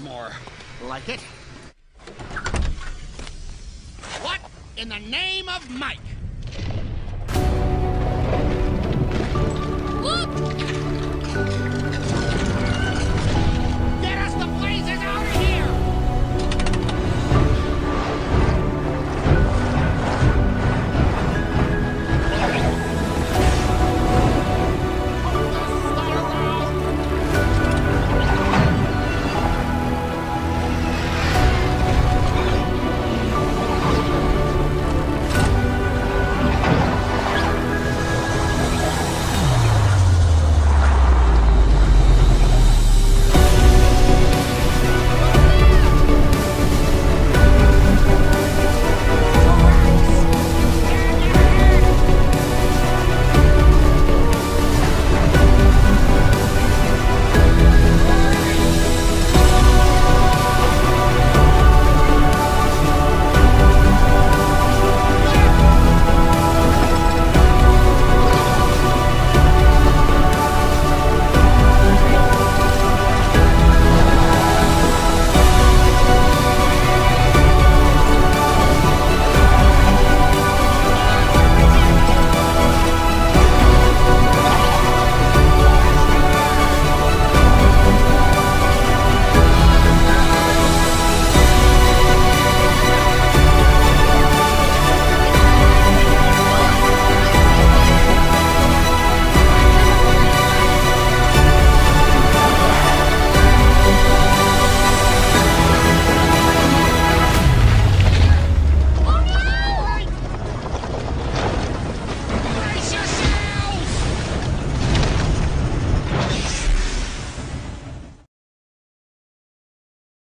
More Like it? What in the name of Mike